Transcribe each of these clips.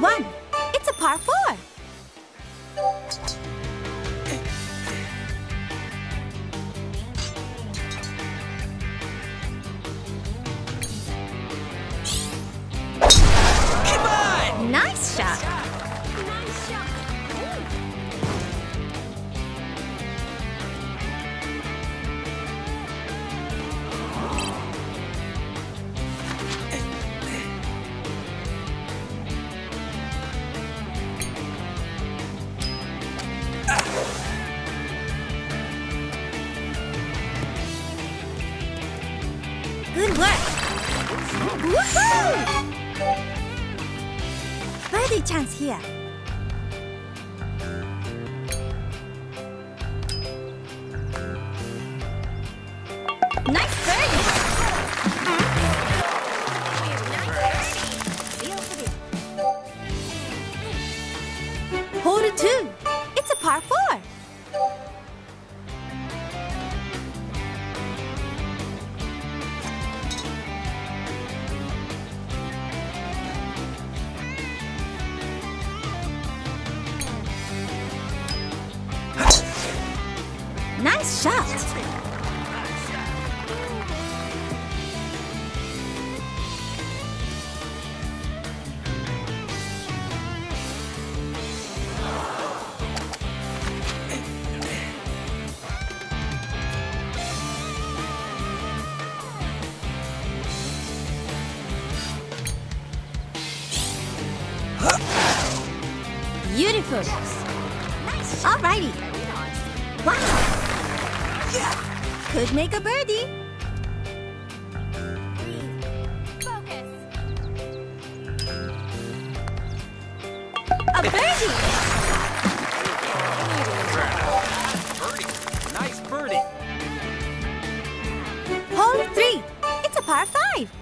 1 It's a par 4 Birdie Nice shot! Beautiful! Alrighty! Wow! Could make a birdie. A birdie! Birdie. Nice birdie. Hole three. It's a par five.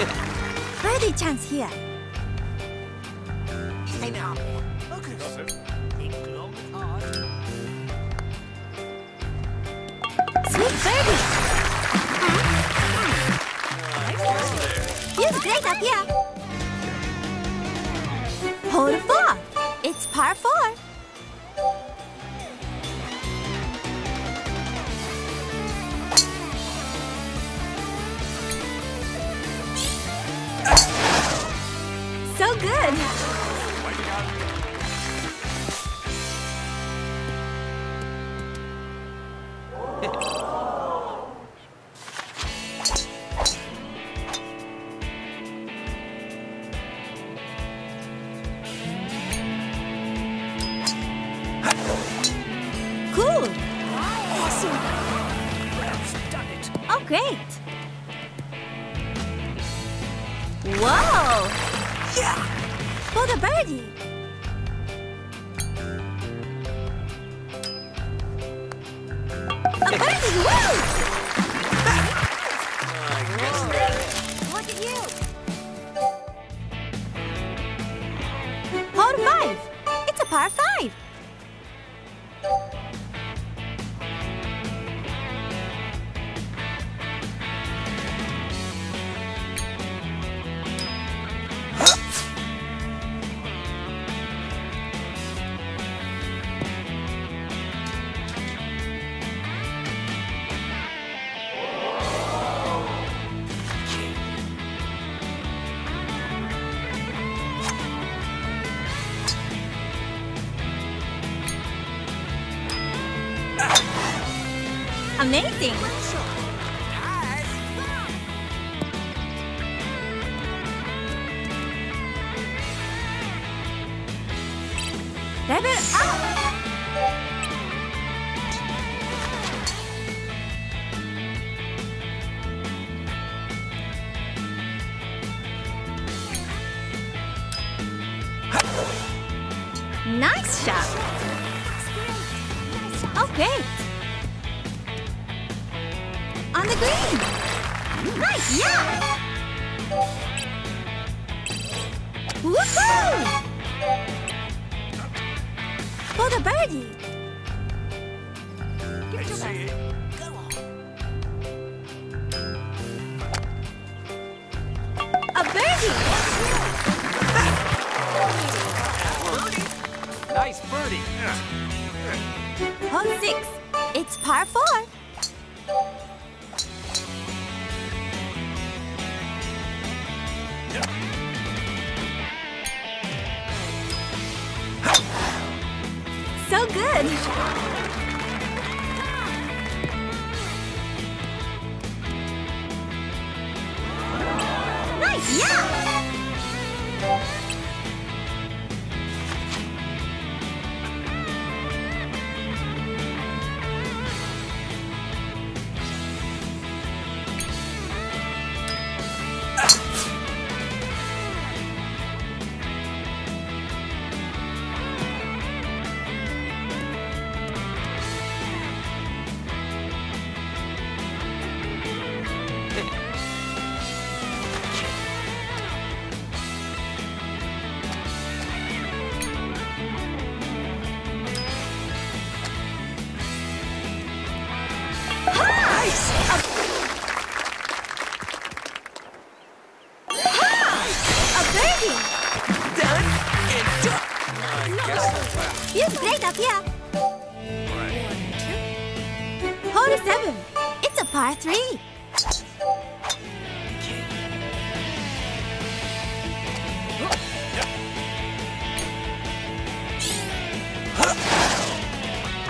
Birdie chance here. Sweet birdie. Feels great up here. Hole four. It's par four. Good. Amazing. Level up. Nice shot. On the green. Nice, yeah. Woohoo! For the birdie. I see it. A birdie. Birdie. Nice birdie. Hole six. It's par four. So good.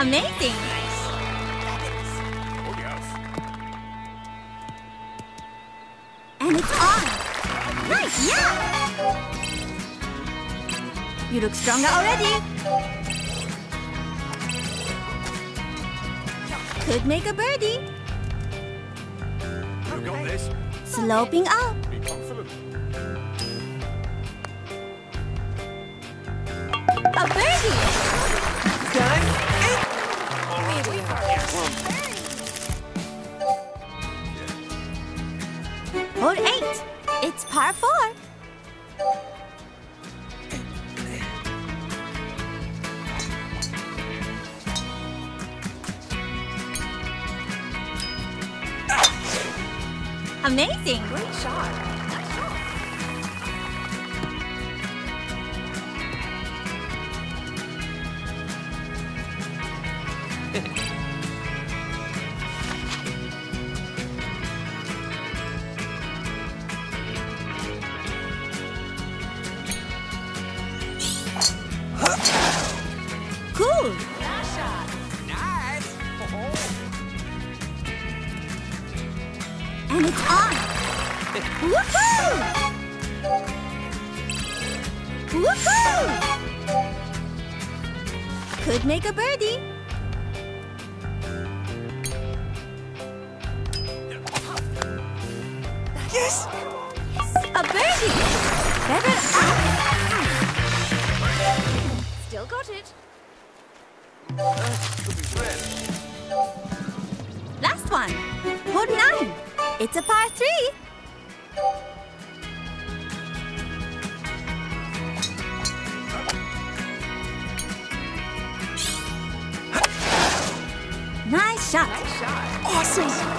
Amazing. And it's on. Nice, yeah. You look stronger already. Could make a birdie. You got this. Sloping up. A birdie. Done and... Hole eight. It's par four. Amazing. Great shot. Cool. Nice. And it's. Woohoo! Woohoo! Could make a birdie. this? A birdie! Better up! Still got it. Last one. Put nine. It's a par three. Nice shot. Nice shot. Awesome.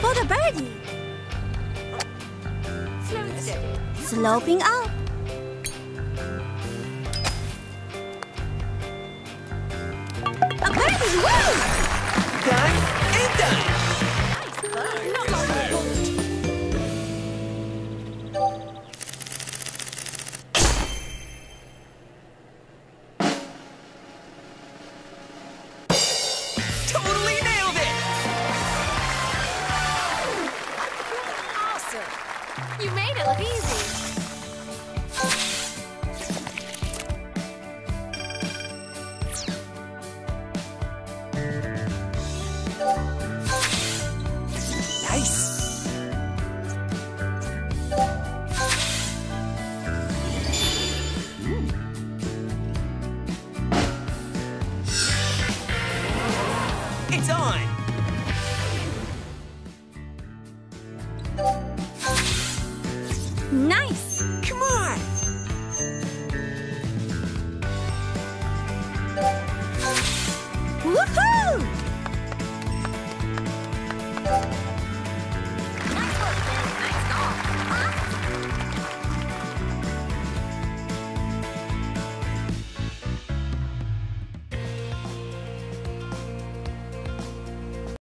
For the birdie. Sloping up.